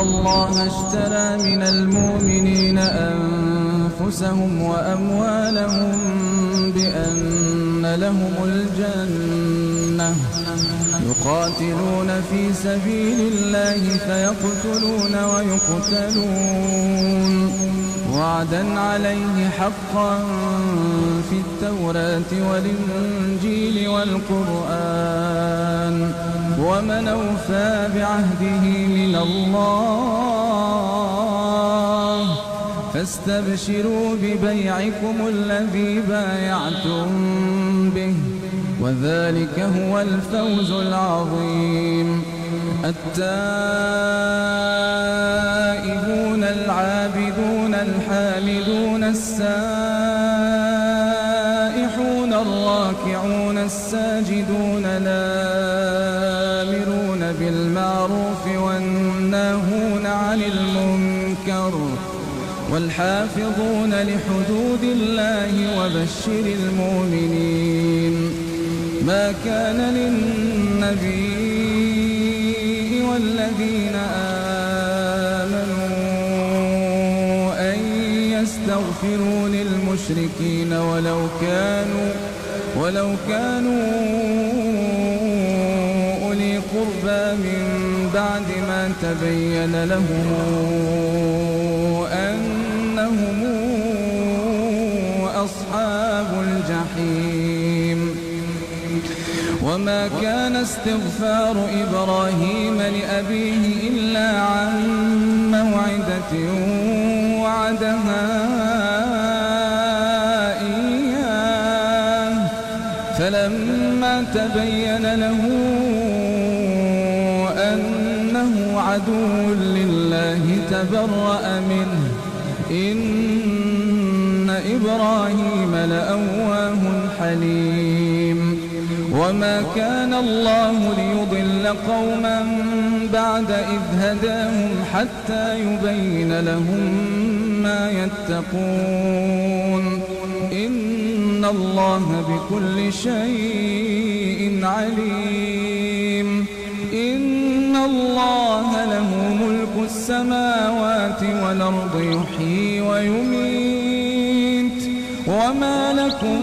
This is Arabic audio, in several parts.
الله اشترى من المؤمنين أنفسهم وأموالهم بأن لهم الجنة. يقاتلون في سبيل الله فيقتلون ويقتلون. وعدا عليه حقا في التوراة والإنجيل والقرآن. ومن أوفى بعهده من الله فاستبشروا ببيعكم الذي بايعتم به وذلك هو الفوز العظيم. التائبون العابدون الحامدون السائحون الراكعون الساجدون الامرون بالمعروف والناهون عن المنكر والحافظون لحدود الله وبشر المؤمنين ما كان للنبي والذين آمنوا أن يستغفروا للمشركين ولو كانوا ولو كانوا من بعد ما تبين لهم أنهم أصحاب الجحيم. وما كان استغفار إبراهيم لأبيه إلا عن موعدة وعدها. فلما تبين له أنه عدو لله تبرأ منه. إن إبراهيم لأواه حليم. وما كان الله ليضل قوما بعد إذ هداهم حتى يبين لهم ما يتقون. الله بكل شيء عليم. إن الله له ملك السماوات والأرض يحيي ويميت. وما لكم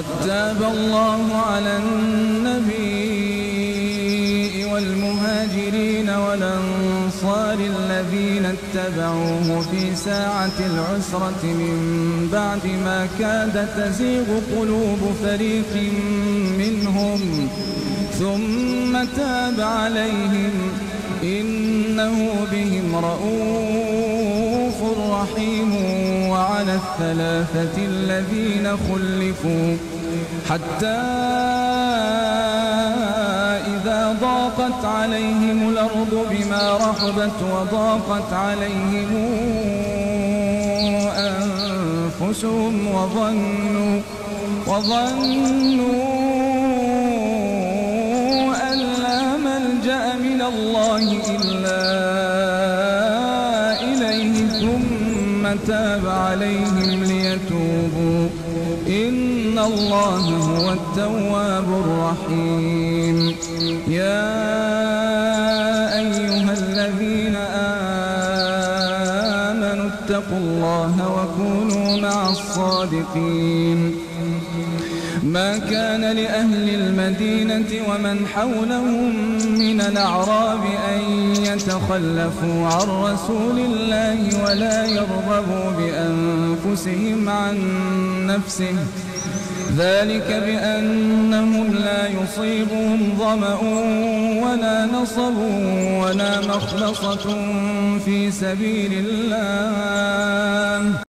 لقد تاب الله على النبي والمهاجرين والأنصار الذين اتبعوه في ساعة العسرة من بعد ما كاد تزيغ قلوب فريق منهم. ثم تاب عليهم. إنه بهم رؤوف رحيم وعلى الثلاثة الذين خلفوا حتى إذا ضاقت عليهم الأرض بما رحبت وضاقت عليهم أنفسهم وظنوا وظنوا أن لا ملجأ من الله إلا تاب عليهم ليتوبوا. إن الله هو التواب الرحيم. يا آمنوا اتقوا الله وكونوا مع الصادقين. ما كان لأهل المدينة ومن حولهم من الأعراب أن يتخلفوا عن رسول الله ولا يرغبوا بأنفسهم عن نفسه. ذلك بأنهم يصيبهم ظمأ ولا نصب ولا مخلصة في سبيل الله.